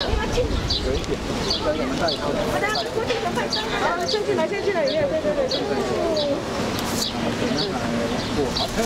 有一点，好的，先进，快，啊，先进来，先进来，对对，对对对。